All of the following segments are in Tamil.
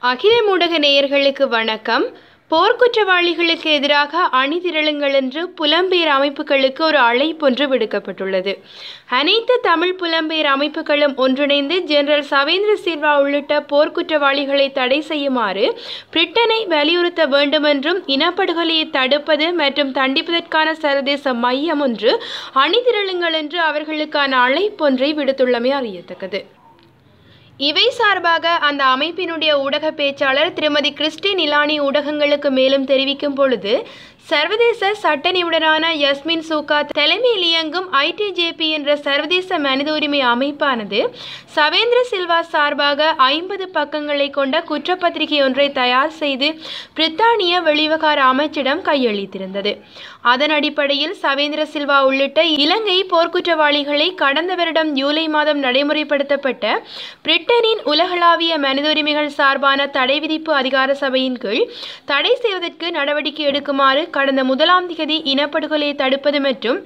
அகில ஊடக நேயர்களுக்கு வணக்கம். போர்க்குற்றவாளிகளுக்கு எதிராக அணிதிரளுங்கள் என்று புலம்பெயர் அமைப்புகளுக்கு ஒரு அழைப்பொன்று விடுக்கப்பட்டுள்ளது. அனைத்து தமிழ் புலம்பெயர் அமைப்புகளும் ஒன்றிணைந்து ஜெனரல் சவேந்திர சில்வா உள்ளிட்ட போர்க்குற்றவாளிகளை தடை செய்யுமாறு பிரிட்டனை வலியுறுத்த வேண்டுமென்றும் இனப்படுகொலையை தடுப்பது மற்றும் தண்டிப்பதற்கான சர்வதேச மையம் ஒன்று அணிதிரளுங்கள் என்று அவர்களுக்கான அழைப்பொன்றை விடுத்துள்ளமை அறியத்தக்கது. இவை சார்பாக அந்த அமைப்பினுடைய ஊடக பேச்சாளர் திருமதி கிறிஸ்டி நிலானி ஊடகங்களுக்கு மேலும் தெரிவிக்கும் பொழுது சர்வதேச சட்ட நிபுணரான யஸ்மின் சூகா தலைமையில் இயங்கும் ஐடிஜேபி என்ற சர்வதேச மனித உரிமை அமைப்பானது சவேந்திர சில்வா சார்பாக ஐம்பது பக்கங்களை கொண்ட குற்றப்பத்திரிகை ஒன்றை தயார் செய்து பிரித்தானிய வெளிவகார அமைச்சிடம் கையளித்திருந்தது. அதன் அடிப்படையில் சவேந்திர சில்வா உள்ளிட்ட இலங்கை போர்க்குற்றவாளிகளை கடந்த வருடம் ஜூலை மாதம் நடைமுறைப்படுத்தப்பட்ட பிரிட்டனின் உலகளாவிய மனித உரிமைகள் சார்பான தடை விதிப்பு அதிகார சபையின் கீழ் தடை செய்வதற்கு நடவடிக்கை எடுக்குமாறு கடந்த முதலாம் திகதி இனப்படுகொலையை தடுப்பது மற்றும்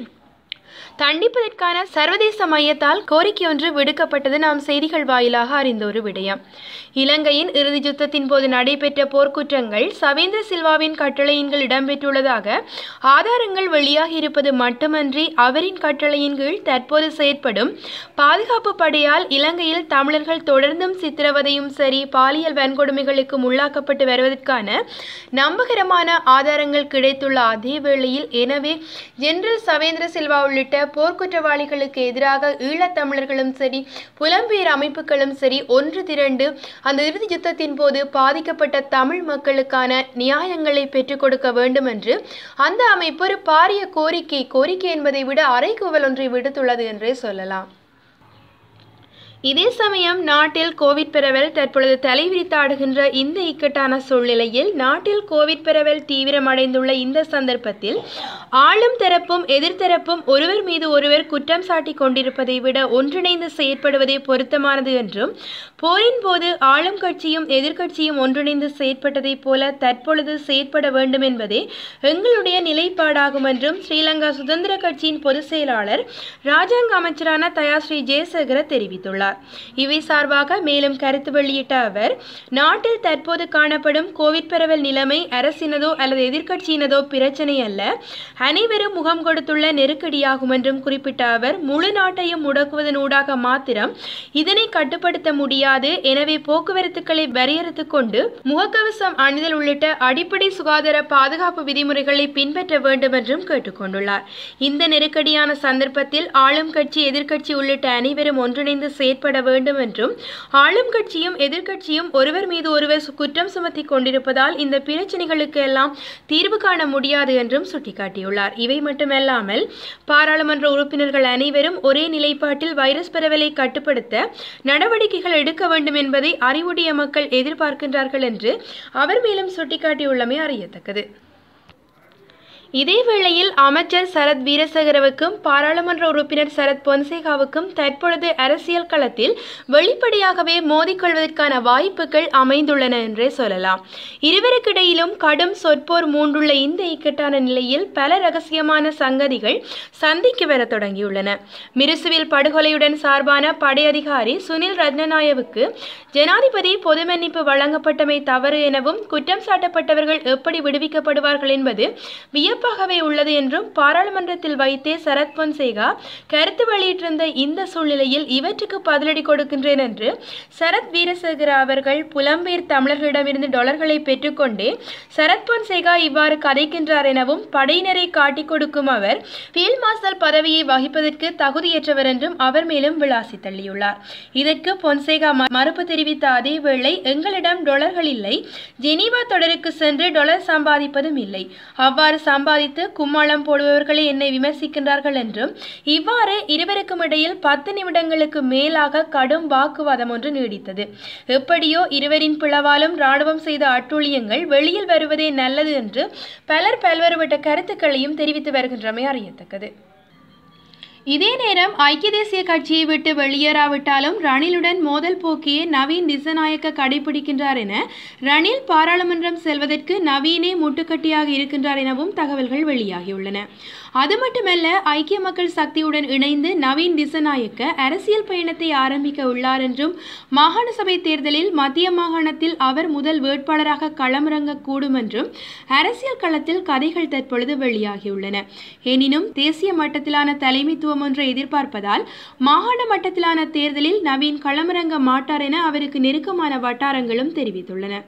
தண்டிப்பதற்கான சர்வதேச மையத்தால் கோரிக்கை ஒன்று விடுக்கப்பட்டது நாம் செய்திகள் வாயிலாக அறிந்த ஒரு விடயம். இலங்கையின் இறுதி யுத்தத்தின் போது நடைபெற்ற போர்க்குற்றங்கள் சவேந்திர சில்வாவின் கட்டளையின் கீழ் இடம்பெற்றுள்ளதாக ஆதாரங்கள் வெளியாகி இருப்பது மட்டுமன்றி அவரின் கட்டளையின் கீழ் தற்போது செயற்படும் பாதுகாப்பு படையால் இலங்கையில் தமிழர்கள் தொடர்ந்தும் சித்திரவதையும் சரி பாலியல் வன்கொடுமைகளுக்கும் உள்ளாக்கப்பட்டு வருவதற்கான நம்பகரமான ஆதாரங்கள் கிடைத்துள்ள அதே வேளையில் எனவே ஜெனரல் சவேந்திர சில்வா உள்ளிட்ட போர்க்குற்றவாளிகளுக்கு எதிராக ஈழத்தமிழர்களும் சரி புலம்பெயர் அமைப்புகளும் சரி ஒன்று திரண்டு அந்த இறுதி யுத்தத்தின் போது பாதிக்கப்பட்ட தமிழ் மக்களுக்கான நியாயங்களை பெற்றுக் கொடுக்க வேண்டும் என்று அந்த அமைப்பு ஒரு பாரிய கோரிக்கை கோரிக்கை என்பதை விட அறைகூவல் ஒன்றை விடுத்துள்ளது என்றே சொல்லலாம். இதே சமயம் நாட்டில் கோவிட் பரவல் தற்பொழுது தலைவிரித்தாடுகின்ற இந்த இக்கட்டான சூழ்நிலையில் நாட்டில் கோவிட் பரவல் தீவிரமடைந்துள்ள இந்த சந்தர்ப்பத்தில் ஆளும் தரப்பும் எதிர்த்தரப்பும் ஒருவர் மீது ஒருவர் குற்றம் சாட்டி கொண்டிருப்பதை விட ஒன்றிணைந்து செயற்படுவதே பொருத்தமானது என்றும் போரின் போது ஆளும் கட்சியும் எதிர்க்கட்சியும் ஒன்றிணைந்து செயற்பட்டதைப் போல தற்பொழுது செயற்பட வேண்டும் என்பதே எங்களுடைய நிலைப்பாடாகும் என்றும் ஸ்ரீலங்கா சுதந்திர கட்சியின் பொதுச் செயலாளர் ராஜாங்க அமைச்சரான தயாஸ்ரீ ஜெயசேகர தெரிவித்துள்ளார். இவை சார்பாக மேலும் கருத்து வெளியிட்ட அவர் நாட்டில் தற்போது காணப்படும் கோவிட் பரவல் நிலைமை அரசினதோ அல்லது எதிர்க்கட்சியினதோ பிரச்சனை அல்ல அனைவரும் முகம் கொடுத்துள்ள நெருக்கடியாகும் என்றும் குறிப்பிட்ட அவர் முழு நாட்டையும் முடக்குவதன் ஊடாக மாத்திரம் இதனை கட்டுப்படுத்த முடியாது எனவே போக்குவரத்துக்களை வரையறுத்துக் கொண்டு முகக்கவசம் அணிதல் உள்ளிட்ட அடிப்படை சுகாதார பாதுகாப்பு விதிமுறைகளை பின்பற்ற வேண்டும் என்றும் கேட்டுக்கொண்டுள்ளார் இந்த நெருக்கடியான சந்தர்ப்பத்தில் ஆளும் கட்சி எதிர்க்கட்சி உள்ளிட்ட அனைவரும் ஒன்றிணைந்து செயற்பட வேண்டும் என்றும் ஆளும் கட்சியும் எதிர்க்கட்சியும் ஒருவர் மீது ஒருவர் குற்றம் சுமத்தி கொண்டிருப்பதால் இந்த பிரச்சனைகளுக்கு எல்லாம் தீர்வு காண முடியாது என்றும் சுட்டிக்காட்டியுள்ளார். இவை மட்டுமல்லாமல் பாராளுமன்ற உறுப்பினர்கள் அனைவரும் ஒரே நிலைப்பாட்டில் வைரஸ் பரவலை கட்டுப்படுத்த நடவடிக்கைகள் எடுக்க வேண்டும் என்பதை அறிவுடைய மக்கள் எதிர்பார்க்கின்றார்கள் என்று அவர் மேலும் சுட்டிக்காட்டியுள்ளமை அறியத்தக்கது. இதேவேளையில் அமைச்சர் சரத் வீரசேகரவுக்கும் பாராளுமன்ற உறுப்பினர் சரத் பொன்சேகாவுக்கும் தற்பொழுது அரசியல் களத்தில் வெளிப்படையாகவே மோதிக்கொள்வதற்கான வாய்ப்புகள் அமைந்துள்ளன என்றே சொல்லலாம். இருவருக்கிடையிலும் கடும் சொற்போர் மூண்டுள்ள இந்த இக்கட்டான நிலையில் பல ரகசியமான சங்கதிகள் சந்திக்கு வர தொடங்கியுள்ளன. மிருசுவில் படுகொலையுடன் சார்பான படை அதிகாரி சுனில் ரத்னநாயவுக்கு ஜனாதிபதி பொது மன்னிப்பு வழங்கப்பட்டமை தவறு எனவும் குற்றம் சாட்டப்பட்டவர்கள் எப்படி விடுவிக்கப்படுவார்கள் என்பது வியப்பு குறிப்பாகவே உள்ளது என்றும் பாராளுமன்றத்தில் வைத்தே சரத் பொன்சேகா கருத்து வெளியிட்டிருந்த இந்த சூழ்நிலையில் இவற்றுக்கு பதிலடி கொடுக்கின்றேன் என்று சரத் வீரசேகர அவர்கள் புலம்பெயர் தமிழர்களிடமிருந்து டாலர்களை பெற்றுக்கொண்டே சரத் பொன்சேகா இவ்வாறு கதைக்கின்றார் எனவும் படையினரை காட்டிக் கொடுக்கும் அவர் ஃபீல்ட் மார்ஷல் பதவியை வகிப்பதற்கு தகுதியற்றவர் என்றும் அவர் மேலும் விளாசி தள்ளியுள்ளார். இதற்கு பொன்சேகா மறுப்பு தெரிவித்த அதேவேளை எங்களிடம் டொலர்கள் இல்லை ஜெனீவா தொடருக்கு சென்று டொலர் சம்பாதிப்பதும் இல்லை. அவ்வாறு சம்பா சம்பாதித்து கும்மாளம் போடுபவர்களே என்னை விமர்சிக்கின்றார்கள் என்றும் இவ்வாறு இருவருக்கும் இடையில் பத்து நிமிடங்களுக்கு மேலாக கடும் வாக்குவாதம் ஒன்று நீடித்தது. எப்படியோ இருவரின் பிளவாலும் ராணுவம் செய்த அட்டூழியங்கள் வெளியில் வருவதே நல்லது என்று பலர் பல்வேறுபட்ட கருத்துக்களையும் தெரிவித்து வருகின்றமை அறியத்தக்கது. இதே நேரம் ஐக்கிய தேசிய கட்சியை விட்டு வெளியேறாவிட்டாலும் ரணிலுடன் மோதல் போக்கியே நவீன் திசநாயக்க கடைபிடிக்கின்றார் என ரணில் பாராளுமன்றம் செல்வதற்கு நவீனே முட்டுக்கட்டியாக இருக்கின்றார் எனவும் தகவல்கள் வெளியாகியுள்ளன. அது மட்டுமல்ல ஐக்கிய மக்கள் சக்தியுடன் இணைந்து நவீன் திசநாயக்க அரசியல் பயணத்தை ஆரம்பிக்க உள்ளார் என்றும் மாகாண சபை தேர்தலில் மத்திய மாகாணத்தில் அவர் முதல் வேட்பாளராக களமிறங்கக்கூடும் என்றும் அரசியல் களத்தில் கதைகள் தற்பொழுது வெளியாகியுள்ளன. எனினும் தேசிய மட்டத்திலான தலைமைத்துவம் ஒன்றை எதிர்பார்ப்பதால் மாகாண மட்டத்திலான தேர்தலில் நவீன் களமிறங்க மாட்டார் என அவருக்கு நெருக்கமான வட்டாரங்களும் தெரிவித்துள்ளன.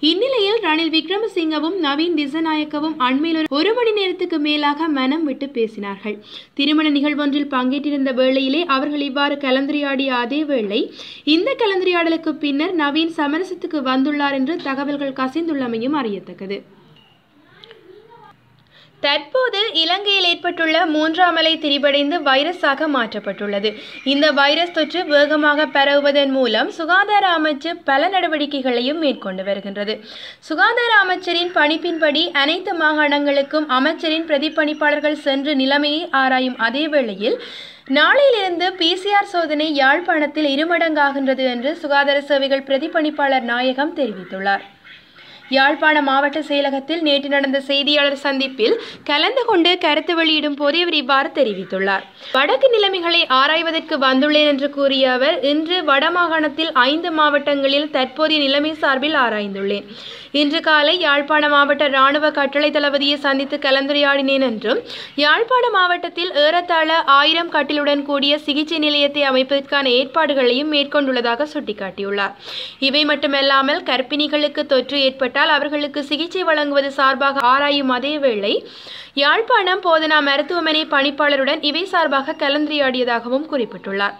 இந்நிலையில் ரணில் விக்ரமசிங்கவும் நவீன் திசநாயக்கவும் அண்மையில் ஒரு- ஒரு மணி நேரத்துக்கு மேலாக மனம் விட்டு பேசினார்கள். திருமண நிகழ்வொன்றில் பங்கேற்றிருந்த வேளையிலே அவர்கள் இவ்வாறு கலந்துரையாடிய அதே வேளை இந்த கலந்துரையாடலுக்கு பின்னர் நவீன் சமரசத்துக்கு வந்துள்ளார் என்று தகவல்கள் கசிந்துள்ளமையும் அறியத்தக்கது. தற்போது இலங்கையில் ஏற்பட்டுள்ள மூன்றாம் அலை திரிபடைந்து வைரஸாக மாற்றப்பட்டுள்ளது. இந்த வைரஸ் தொற்று வேகமாக பரவுவதன் மூலம் சுகாதார அமைச்சு பல நடவடிக்கைகளையும் மேற்கொண்டு வருகின்றது. சுகாதார அமைச்சரின் பணிப்பின்படி அனைத்து மாகாணங்களுக்கும் அமைச்சரின் பிரதிப்பணிப்பாளர்கள் சென்று நிலைமையை ஆராயும் அதே வேளையில் நாளையிலிருந்து பிசிஆர் சோதனை யாழ்ப்பாணத்தில் இருமடங்காகின்றது என்று சுகாதார சேவைகள் பிரதிப்பணிப்பாளர் நாயகம் தெரிவித்துள்ளார். யாழ்ப்பாண மாவட்ட செயலகத்தில் நேற்று நடந்த செய்தியாளர் சந்திப்பில் கலந்து கொண்டு கருத்து வெளியிடும் போது இவர் இவ்வாறு தெரிவித்துள்ளார். வடக்கு நிலைமைகளை ஆராய்வதற்கு வந்துள்ளேன் என்று கூறிய அவர் இன்று வடமாகாணத்தில் ஐந்து மாவட்டங்களில் தற்போதைய நிலைமை சார்பில் ஆராய்ந்துள்ளேன். இன்று காலை யாழ்ப்பாண மாவட்ட இராணுவ கட்டளை தளபதியை சந்தித்து கலந்துரையாடினேன் என்றும் யாழ்ப்பாண மாவட்டத்தில் ஏறத்தாழ ஆயிரம் கட்டிலுடன் கூடிய சிகிச்சை நிலையத்தை அமைப்பதற்கான ஏற்பாடுகளையும் மேற்கொண்டுள்ளதாக சுட்டிக்காட்டியுள்ளார். இவை மட்டுமல்லாமல் கர்ப்பிணிகளுக்கு தொற்று ஏற்பட்ட ஏற்பட்டால் அவர்களுக்கு சிகிச்சை வழங்குவது சார்பாக ஆராயும் அதே வேளை யாழ்ப்பாணம் போதனா மருத்துவமனை பணிப்பாளருடன் இவை சார்பாக கலந்துரையாடியதாகவும் குறிப்பிட்டுள்ளார்.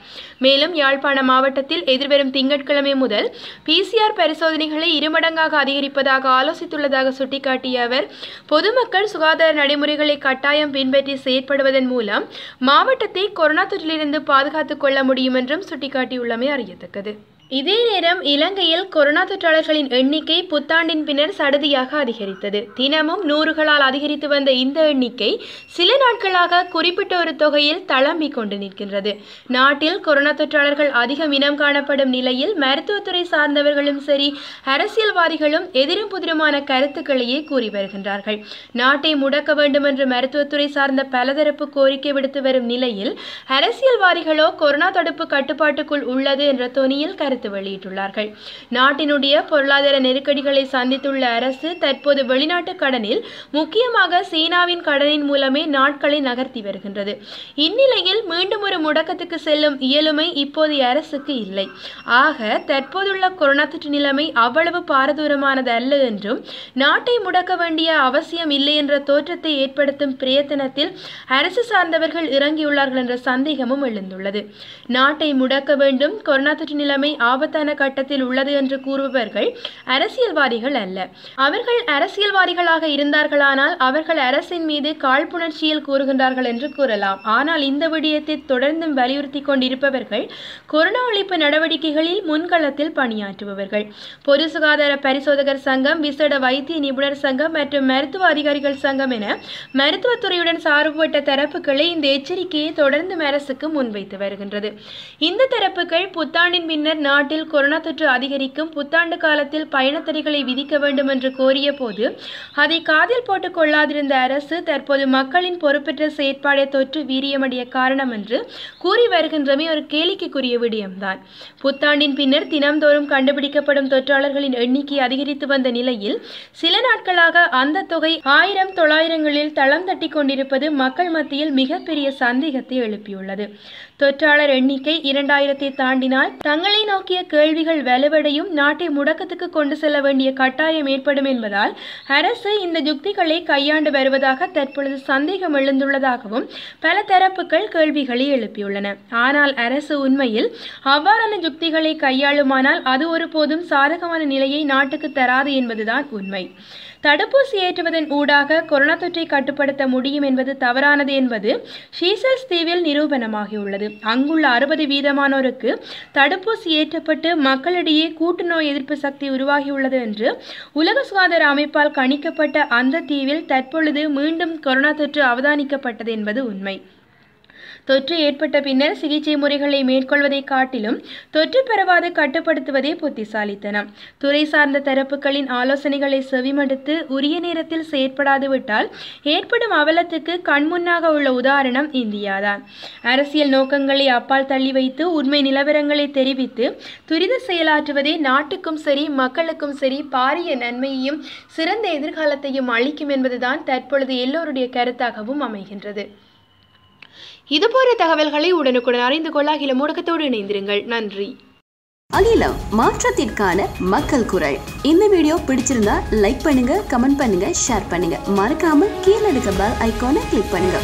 மேலும் யாழ்ப்பாண மாவட்டத்தில் எதிர்வரும் திங்கட்கிழமை முதல் பிசிஆர் பரிசோதனைகளை இருமடங்காக அதிகரிப்பதாக ஆலோசித்துள்ளதாக சுட்டிக்காட்டிய அவர் பொதுமக்கள் சுகாதார நடைமுறைகளை கட்டாயம் பின்பற்றி செயற்படுவதன் மூலம் மாவட்டத்தை கொரோனா தொற்றிலிருந்து பாதுகாத்துக் கொள்ள முடியும் என்றும் சுட்டிக்காட்டியுள்ளமை அறியத்தக்கது. இதே நேரம் இலங்கையில் கொரோனா தொற்றாளர்களின் எண்ணிக்கை புத்தாண்டின் பின்னர் சடுதியாக அதிகரித்தது. தினமும் நூறுகளால் அதிகரித்து வந்த இந்த எண்ணிக்கை சில நாட்களாக குறிப்பிட்ட ஒரு தொகையில் தளம்பிக் கொண்டு நிற்கின்றது. நாட்டில் கொரோனா தொற்றாளர்கள் அதிகம் இனம் காணப்படும் நிலையில் மருத்துவத்துறை சார்ந்தவர்களும் சரி அரசியல்வாதிகளும் எதிரும் புதிருமான கருத்துக்களையே கூறி வருகின்றார்கள். நாட்டை முடக்க வேண்டும் என்று மருத்துவத்துறை சார்ந்த பலதரப்பு கோரிக்கை விடுத்து வரும் நிலையில் அரசியல்வாதிகளோ கொரோனா தடுப்பு கட்டுப்பாட்டுக்குள் உள்ளது என்ற தொனியில் கருத்து வெளியிட்டுள்ளார்கள். நாட்டினுடைய பொருளாதார நெருக்கடிகளை சந்தித்துள்ள அரசு தற்போது வெளிநாட்டு கடனில் முக்கியமாக சீனாவின் கடனின் மூலமே நாட்களை நகர்த்தி வருகின்றது. இந்நிலையில் மீண்டும் ஒரு முடக்கத்துக்கு செல்லும் இயலுமை இப்போதைய அரசுக்கு இல்லை. ஆக தற்போதுள்ள கொரோனா தொற்று நிலைமை அவ்வளவு பாரதூரமானது அல்ல என்றும் நாட்டை முடக்க வேண்டிய அவசியம் இல்லை என்ற தோற்றத்தை ஏற்படுத்தும் பிரயத்தனத்தில் அரசு சார்ந்தவர்கள் இறங்கியுள்ளார்கள் என்ற சந்தேகமும் எழுந்துள்ளது. நாட்டை முடக்க வேண்டும் கொரோனா தொற்று நிலைமை ஆபத்தான கட்டத்தில் உள்ளது என்று கூறுபவர்கள் அரசியல்வாதிகள் அல்ல. அவர்கள் அரசியல்வாதிகளாக இருந்தார்களானால் அவர்கள் அரசின் மீது காழ்ப்புணர்ச்சியில் கூறுகின்றார்கள் என்று கூறலாம். ஆனால் இந்த விடயத்தை தொடர்ந்தும் வலியுறுத்தி கொண்டிருப்பவர்கள் கொரோனா ஒழிப்பு நடவடிக்கைகளில் முன்களத்தில் பணியாற்றுபவர்கள். பொது சுகாதார பரிசோதகர் சங்கம் விசேட வைத்திய நிபுணர் சங்கம் மற்றும் மருத்துவ அதிகாரிகள் சங்கம் என மருத்துவத்துறையுடன் சார்புபட்ட தரப்புகளை இந்த எச்சரிக்கையை தொடர்ந்து அரசுக்கு முன்வைத்து வருகின்றது. இந்த தரப்புகள் புத்தாண்டின் பின்னர் நாட்டில் கொரோனா தொற்று அதிகரிக்கும் புத்தாண்டு காலத்தில் பயணத்தடைகளை விதிக்க வேண்டும் என்று கோரிய போது அதை காதில் போட்டுக் கொள்ளாதிருந்த அரசு தற்போது மக்களின் பொறுப்பற்ற செயற்பாடே தொற்று வீரியமடைய காரணம் என்று கூறி வருகின்றமை ஒரு கேளிக்கைக்குரிய விடயம்தான். புத்தாண்டின் பின்னர் தினம்தோறும் கண்டுபிடிக்கப்படும் தொற்றாளர்களின் எண்ணிக்கை அதிகரித்து வந்த நிலையில் சில நாட்களாக அந்த தொகை ஆயிரம் தொள்ளாயிரங்களில் தளம் தட்டி கொண்டிருப்பது மக்கள் மத்தியில் மிகப்பெரிய சந்தேகத்தை எழுப்பியுள்ளது. தொற்றாளர் எண்ணிக்கை இரண்டாயிரத்தை தாண்டினால் தங்களை நோக்கிய கேள்விகள் வலுவடையும் நாட்டை முடக்கத்துக்கு கொண்டு செல்ல வேண்டிய கட்டாயம் ஏற்படும் என்பதால் அரசு இந்த யுக்திகளை கையாண்டு வருவதாக தற்பொழுது சந்தேகம் எழுந்துள்ளதாகவும் பல தரப்புகள் கேள்விகளை எழுப்பியுள்ளன. ஆனால் அரசு உண்மையில் அவ்வாறான யுக்திகளை கையாளுமானால் அது ஒருபோதும் சாதகமான நிலையை நாட்டுக்கு தராது என்பதுதான் உண்மை. தடுப்பூசி ஏற்றுவதன் ஊடாக கொரோனா தொற்றை கட்டுப்படுத்த முடியும் என்பது தவறானது என்பது ஷீசல்ஸ் தீவில் நிரூபணமாகியுள்ளது. அங்குள்ள அறுபது வீதமானோருக்கு தடுப்பூசி ஏற்றப்பட்டு மக்களிடையே கூட்டு நோய் எதிர்ப்பு சக்தி உருவாகியுள்ளது என்று உலக சுகாதார அமைப்பால் கணிக்கப்பட்ட அந்த தீவில் தற்பொழுது மீண்டும் கொரோனா தொற்று அவதானிக்கப்பட்டது என்பது உண்மை. தொற்று ஏற்பட்ட பின்னர் சிகிச்சை முறைகளை மேற்கொள்வதை காட்டிலும் தொற்று பரவாது கட்டுப்படுத்துவதே புத்திசாலித்தனம். துறை சார்ந்த தரப்புகளின் ஆலோசனைகளை செவிமடுத்து உரிய நேரத்தில் செயற்படாதுவிட்டால் ஏற்படும் அவலத்துக்கு கண்முன்னாக உள்ள உதாரணம் இந்தியாதான். அரசியல் நோக்கங்களை அப்பால் தள்ளி வைத்து உண்மை நிலவரங்களை தெரிவித்து துரித செயலாற்றுவதே நாட்டுக்கும் சரி மக்களுக்கும் சரி பாரிய நன்மையையும் சிறந்த எதிர்காலத்தையும் அளிக்கும் என்பதுதான் தற்பொழுது எல்லோருடைய கருத்தாகவும் அமைகின்றது. இதுபோன்ற தகவல்களை உடனுக்குடன் அறிந்து கொள்ள அகில முடக்கத்தோடு இணைந்திருங்கள். நன்றி. அகிலம் மாற்றத்திற்கான மக்கள் குரல். இந்த வீடியோ பிடிச்சிருந்தா லைக் பண்ணுங்க கமெண்ட் பண்ணுங்க ஷேர் பண்ணுங்க. மறக்காம கீழே இருக்க பெல் ஐக்கானை கிளிக் பண்ணுங்க.